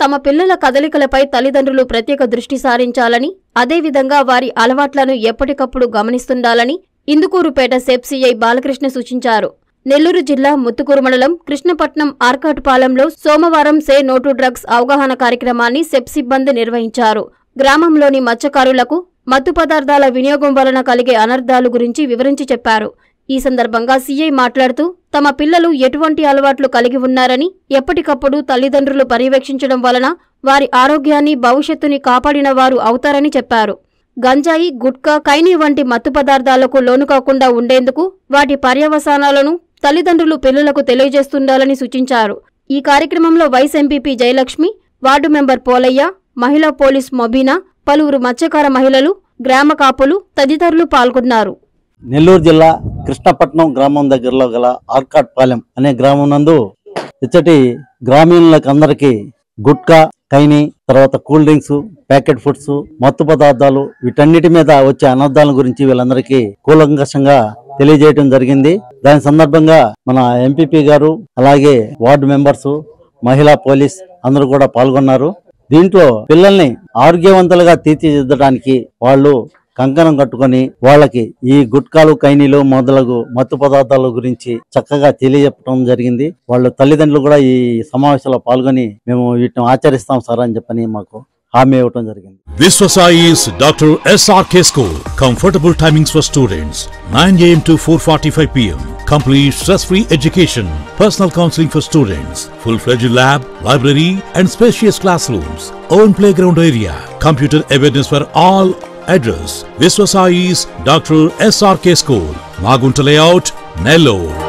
తమ పిల్లల కదలికలపై తల్లిదండ్రులు ప్రత్యేక దృష్టి సారించాలని అదేవిధంగా వారి అలవాట్లను ఎప్పటికప్పుడు గమనిస్తుండాలని ఇందుకూరుపేట సెప్సీఐ బాలకృష్ణ సూచించారు. నెల్లూరు జిల్లా ముత్తుకూరు మండలం కృష్ణపట్నం ఆర్కాటుపాలెంలో సోమవారం సే నోటు డ్రగ్స్ అవగాహన కార్యక్రమాన్ని సెప్ సిబ్బంది నిర్వహించారు. గ్రామంలోని మత్స్యకారులకు మత్తు పదార్థాల వినియోగం వలన కలిగే అనర్థాలు గురించి వివరించి చెప్పారు. ఈ సందర్భంగా సీఐ మాట్లాడుతూ తమ పిల్లలు ఎటువంటి అలవాట్లు కలిగి ఉన్నారని ఎప్పటికప్పుడు తల్లిదండ్రులు పర్యవేక్షించడం వలన వారి ఆరోగ్యాన్ని భవిష్యత్తుని కాపాడిన వారు అవుతారని చెప్పారు. గంజాయి గుట్కా కైని వంటి మత్తు పదార్థాలకు లోను కాకుండా ఉండేందుకు వాటి పర్యవసానాలను తల్లిదండ్రులు పిల్లలకు తెలియజేస్తుండాలని సూచించారు. ఈ కార్యక్రమంలో vice MPP Jayalakshmi ward member Polayya మహిళా పోలీస్ మొబీనా పలువురు మత్స్యకార మహిళలు గ్రామ కాపులు తదితరులు పాల్గొన్నారు. నెల్లూరు జిల్లా కృష్ణపట్నం గ్రామం దగ్గరలో గల ఆర్కాట్పాలెం అనే గ్రామం నందు ఇచ్చటి గ్రామీణులకు అందరికీ గుట్కా కైని తర్వాత కూల్ డ్రింక్స్ ప్యాకెట్ ఫుడ్స్ మత్తు పదార్థాలు వీటన్నిటి మీద వచ్చే అనర్థాల గురించి వీళ్ళందరికీ కూలంకషంగా తెలియజేయడం జరిగింది. దాని సందర్భంగా మన ఎంపీపీ గారు అలాగే వార్డు మెంబర్స్ మహిళా పోలీస్ అందరూ కూడా పాల్గొన్నారు. దీంట్లో పిల్లల్ని ఆరోగ్యవంతులుగా తీర్చిదిద్దడానికి వాళ్ళు కంకణం కట్టుకొని వాళ్ళకి ఈ గుట్కాలు కైనీలు మొదలగు మత్తు పదార్థాల గురించి చక్కగా తెలియజెప్పడం జరిగింది. వాళ్ళ తల్లిదండ్రులు కూడా ఈ సమావేశంలో పాల్గొని మేము వీటిని ఆచరిస్తాం సార్ అని చెప్పని మాకు హామీ ఇవ్వడం జరిగింది. Viswasai's doctor S R కేస్కో comfortable timings for students nine AM to four forty five PM complete stress free education personal counselling for students full full fledged lab library and spacious classrooms own playground area computer awareness for all Address: Viswasai's Dr. SRK School. Magunta Layout, Nellore.